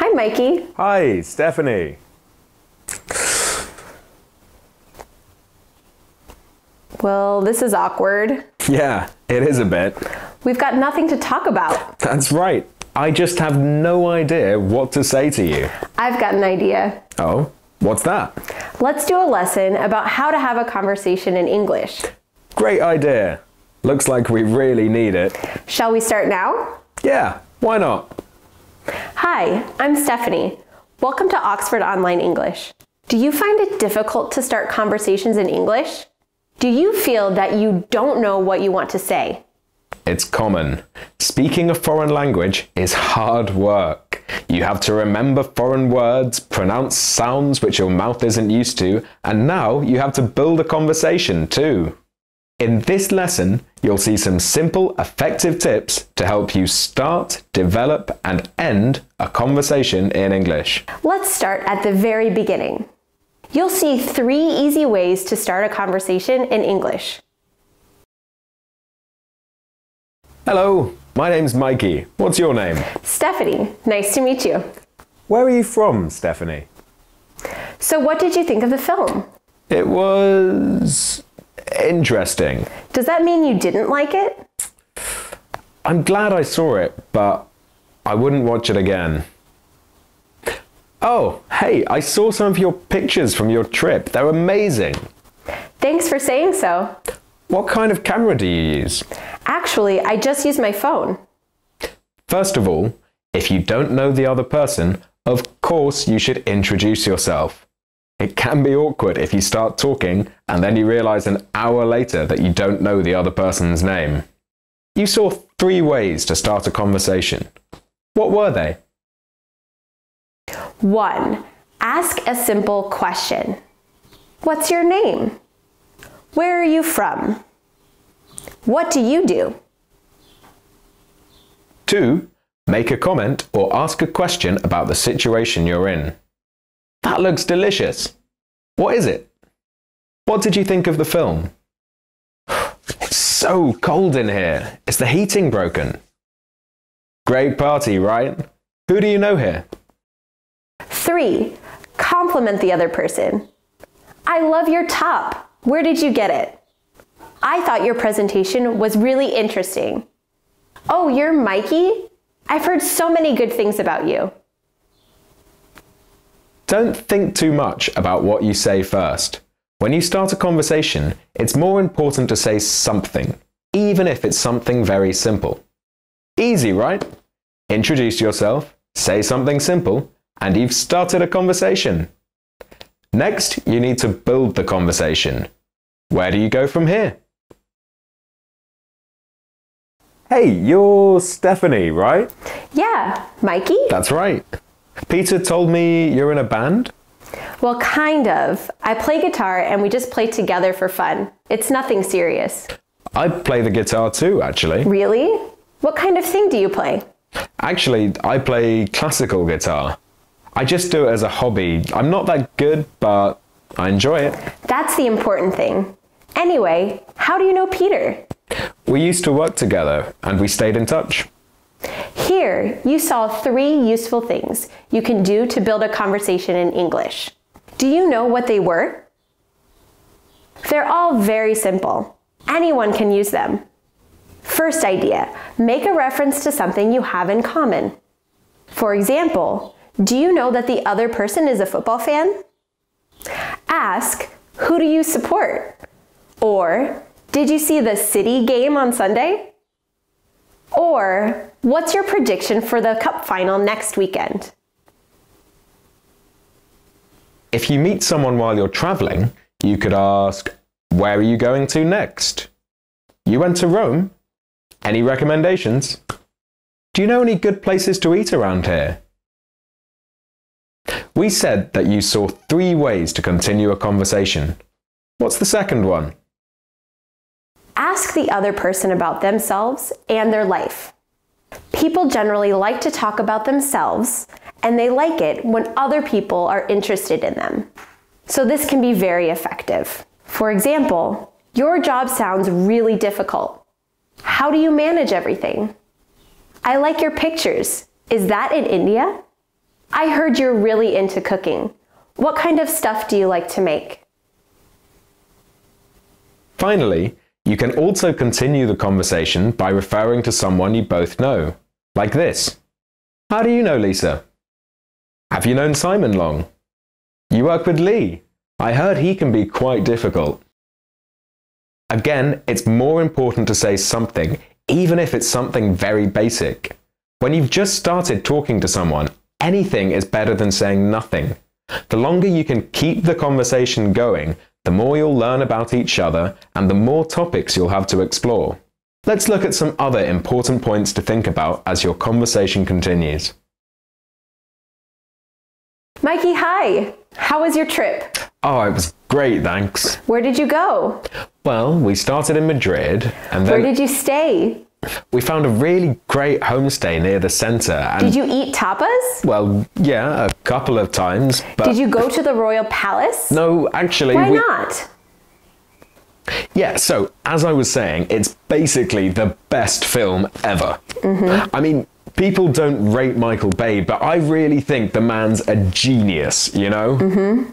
Hi, Mikey. Hi, Stephanie. Well, this is awkward. Yeah, it is a bit. We've got nothing to talk about. That's right. I just have no idea what to say to you. I've got an idea. Oh, what's that? Let's do a lesson about how to have a conversation in English. Great idea. Looks like we really need it. Shall we start now? Yeah, why not? Hi, I'm Stephanie. Welcome to Oxford Online English. Do you find it difficult to start conversations in English? Do you feel that you don't know what you want to say? It's common. Speaking a foreign language is hard work. You have to remember foreign words, pronounce sounds which your mouth isn't used to, and now you have to build a conversation too. In this lesson, you'll see some simple, effective tips to help you start, develop, and end a conversation in English. Let's start at the very beginning. You'll see three easy ways to start a conversation in English. Hello, my name's Mikey. What's your name? Stephanie, nice to meet you. Where are you from, Stephanie? So, what did you think of the film? It was interesting. Does that mean you didn't like it? I'm glad I saw it, but I wouldn't watch it again. Oh, hey, I saw some of your pictures from your trip. They're amazing. Thanks for saying so. What kind of camera do you use? Actually, I just use my phone. First of all, if you don't know the other person, of course you should introduce yourself. It can be awkward if you start talking and then you realize an hour later that you don't know the other person's name. You saw three ways to start a conversation. What were they? 1. Ask a simple question. What's your name? Where are you from? What do you do? 2. Make a comment or ask a question about the situation you're in. That looks delicious. What is it? What did you think of the film? It's so cold in here. Is the heating broken? Great party, right? Who do you know here? 3. Compliment the other person. I love your top. Where did you get it? I thought your presentation was really interesting. Oh, you're Mikey? I've heard so many good things about you. Don't think too much about what you say first. When you start a conversation, it's more important to say something, even if it's something very simple. Easy, right? Introduce yourself, say something simple, and you've started a conversation. Next, you need to build the conversation. Where do you go from here? Hey, you're Stephanie, right? Yeah, Mikey? That's right. Peter told me you're in a band? Well, kind of. I play guitar and we just play together for fun. It's nothing serious. I play the guitar too, actually. Really? What kind of thing do you play? Actually, I play classical guitar. I just do it as a hobby. I'm not that good, but I enjoy it. That's the important thing. Anyway, how do you know Peter? We used to work together and we stayed in touch. Here, you saw three useful things you can do to build a conversation in English. Do you know what they were? They're all very simple. Anyone can use them. First idea, make a reference to something you have in common. For example, do you know that the other person is a football fan? Ask, who do you support? Or, did you see the City game on Sunday? Or, what's your prediction for the cup final next weekend? If you meet someone while you're traveling, you could ask, Where are you going to next? You went to Rome? Any recommendations? Do you know any good places to eat around here? We said that you saw three ways to continue a conversation. What's the second one? Ask the other person about themselves and their life. People generally like to talk about themselves, and they like it when other people are interested in them. So, this can be very effective. For example, your job sounds really difficult. How do you manage everything? I like your pictures. Is that in India? I heard you're really into cooking. What kind of stuff do you like to make? Finally, you can also continue the conversation by referring to someone you both know, like this. How do you know Lisa? Have you known Simon long? You work with Lee. I heard he can be quite difficult. Again, it's more important to say something, even if it's something very basic. When you've just started talking to someone, anything is better than saying nothing. The longer you can keep the conversation going, the more you'll learn about each other and the more topics you'll have to explore. Let's look at some other important points to think about as your conversation continues. Mikey, hi! How was your trip? Oh, it was great, thanks. Where did you go? Well, we started in Madrid and then. Where did you stay? We found a really great homestay near the centre and Did you eat tapas? well, yeah, a couple of times, but Did you go to the Royal Palace? no, actually Why we not? Yeah, so as I was saying, it's basically the best film ever. Mm-hmm. I mean, people don't rate Michael Bay, but I really think the man's a genius, you know? Mm-hmm.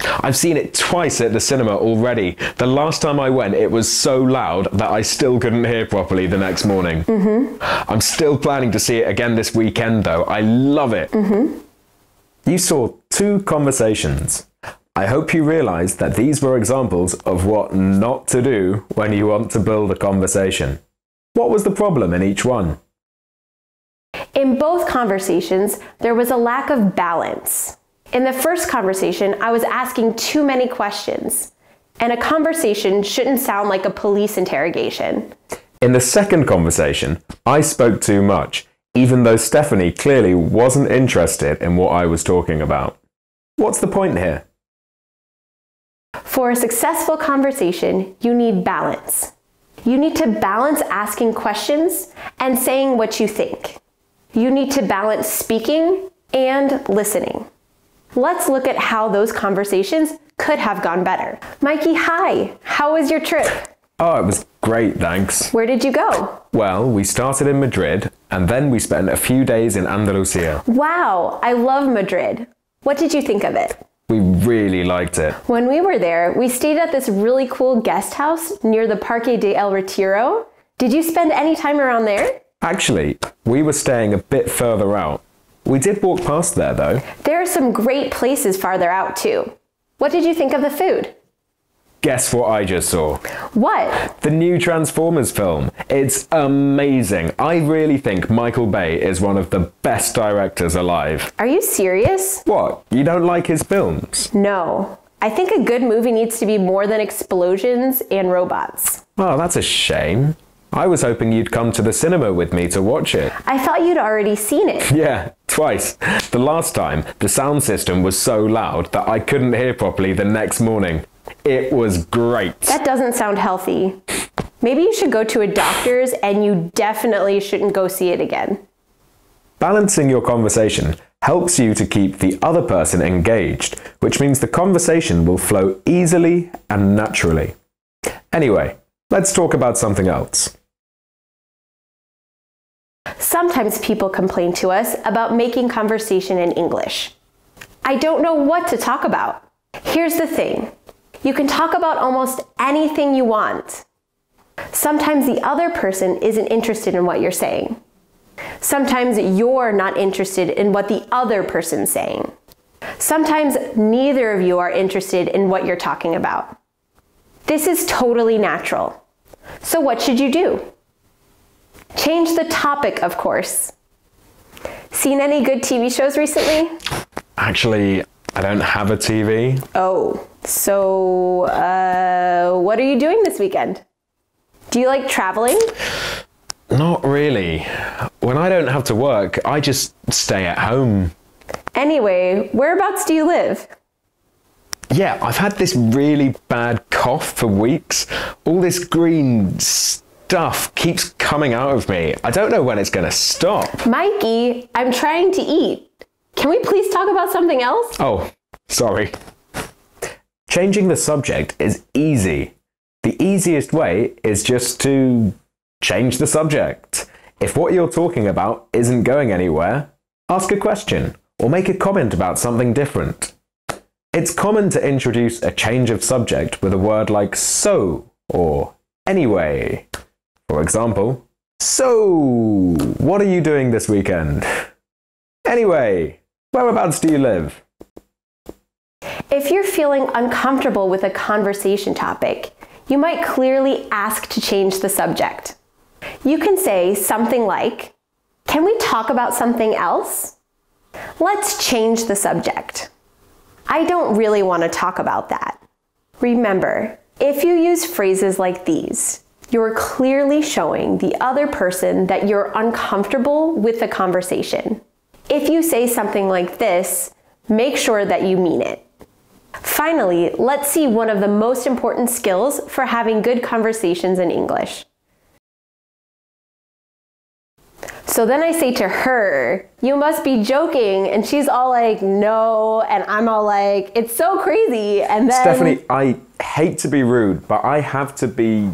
I've seen it twice at the cinema already. The last time I went, it was so loud that I still couldn't hear properly the next morning. Mm-hmm. I'm still planning to see it again this weekend, though. I love it. Mm-hmm. You saw two conversations. I hope you realised that these were examples of what not to do when you want to build a conversation. What was the problem in each one? In both conversations, there was a lack of balance. In the first conversation, I was asking too many questions, and a conversation shouldn't sound like a police interrogation. In the second conversation, I spoke too much, even though Stephanie clearly wasn't interested in what I was talking about. What's the point here? For a successful conversation, you need balance. You need to balance asking questions and saying what you think. You need to balance speaking and listening. Let's look at how those conversations could have gone better. Mikey, hi. How was your trip? Oh, it was great, thanks. Where did you go? Well, we started in Madrid, and then we spent a few days in Andalusia. Wow, I love Madrid. What did you think of it? We really liked it. When we were there, we stayed at this really cool guest house near the Parque de El Retiro. Did you spend any time around there? Actually, we were staying a bit further out. We did walk past there, though. There are some great places farther out, too. What did you think of the food? Guess what I just saw? What? The new Transformers film. It's amazing. I really think Michael Bay is one of the best directors alive. Are you serious? What? You don't like his films? No. I think a good movie needs to be more than explosions and robots. Oh, that's a shame. I was hoping you'd come to the cinema with me to watch it. I thought you'd already seen it. Yeah, twice. The last time, the sound system was so loud that I couldn't hear properly the next morning. It was great. That doesn't sound healthy. Maybe you should go to a doctor's and you definitely shouldn't go see it again. Balancing your conversation helps you to keep the other person engaged, which means the conversation will flow easily and naturally. Anyway, let's talk about something else. Sometimes people complain to us about making conversation in English. I don't know what to talk about. Here's the thing you can talk about almost anything you want. Sometimes the other person isn't interested in what you're saying. Sometimes you're not interested in what the other person's saying. Sometimes neither of you are interested in what you're talking about. This is totally natural. So, what should you do? Change the topic, of course. Seen any good TV shows recently? Actually, I don't have a TV. Oh, so uh, what are you doing this weekend? Do you like traveling? Not really. When I don't have to work, I just stay at home. Anyway, whereabouts do you live? Yeah, I've had this really bad cough for weeks. All this green stuff keeps coming out of me. I don't know when it's going to stop. Mikey, I'm trying to eat. Can we please talk about something else? Oh, sorry. Changing the subject is easy. The easiest way is just to change the subject. If what you're talking about isn't going anywhere, ask a question or make a comment about something different. It's common to introduce a change of subject with a word like so or anyway. For example, so, what are you doing this weekend? Anyway, whereabouts do you live? If you're feeling uncomfortable with a conversation topic, you might clearly ask to change the subject. You can say something like, Can we talk about something else? Let's change the subject. I don't really want to talk about that. Remember, if you use phrases like these, you're clearly showing the other person that you're uncomfortable with the conversation. If you say something like this, make sure that you mean it. Finally, let's see one of the most important skills for having good conversations in English. So then I say to her, You must be joking. And she's all like, No. And I'm all like, It's so crazy. And then. Stephanie, I hate to be rude, but I have to be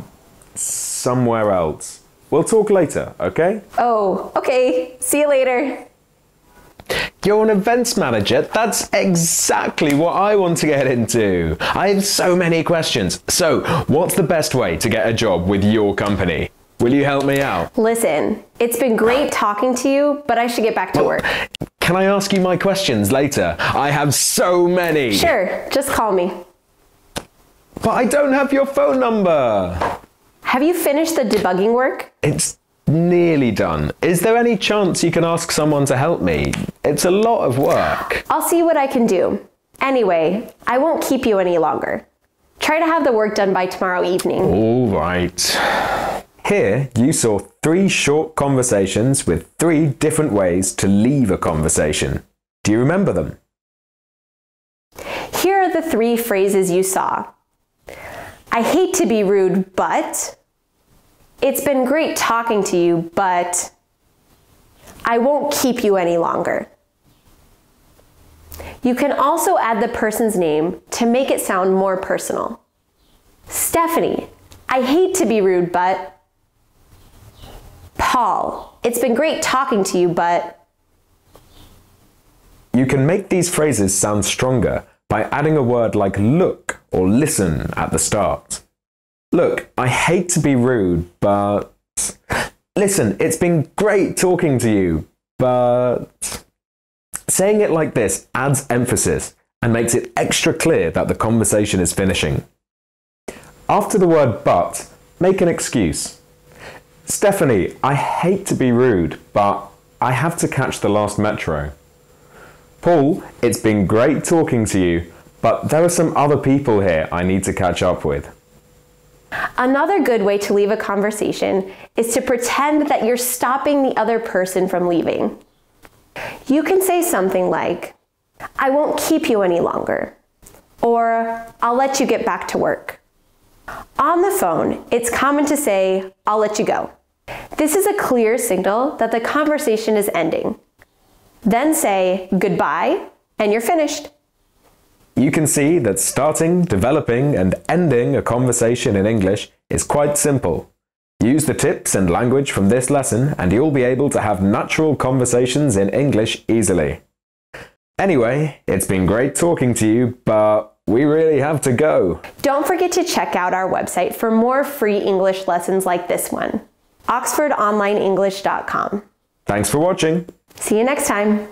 somewhere else. We'll talk later, okay? Oh, okay. See you later. You're an events manager? That's exactly what I want to get into. I have so many questions. So, what's the best way to get a job with your company? Will you help me out? Listen, it's been great talking to you, but I should get back to work. Can I ask you my questions later? I have so many. Sure, just call me. But I don't have your phone number. Have you finished the debugging work? It's nearly done. Is there any chance you can ask someone to help me? It's a lot of work. I'll see what I can do. Anyway, I won't keep you any longer. Try to have the work done by tomorrow evening. All right. Here, you saw three short conversations with three different ways to leave a conversation. Do you remember them? Here are the three phrases you saw. I hate to be rude, but. It's been great talking to you, but. I won't keep you any longer. You can also add the person's name to make it sound more personal. Stephanie, I hate to be rude, but. Paul, it's been great talking to you, but. You can make these phrases sound stronger by adding a word like look or listen at the start. Look, I hate to be rude, but. Listen, it's been great talking to you, but. Saying it like this adds emphasis and makes it extra clear that the conversation is finishing. After the word but, make an excuse. Stephanie, I hate to be rude, but I have to catch the last metro. Paul, it's been great talking to you, but there are some other people here I need to catch up with. Another good way to leave a conversation is to pretend that you're stopping the other person from leaving. You can say something like, I won't keep you any longer, or I'll let you get back to work. On the phone, it's common to say, I'll let you go. This is a clear signal that the conversation is ending. Then say goodbye, and you're finished. You can see that starting, developing, and ending a conversation in English is quite simple. Use the tips and language from this lesson, and you'll be able to have natural conversations in English easily. Anyway, it's been great talking to you, but we really have to go. Don't forget to check out our website for more free English lessons like this one oxfordonlineenglish.com. Thanks for watching. See you next time.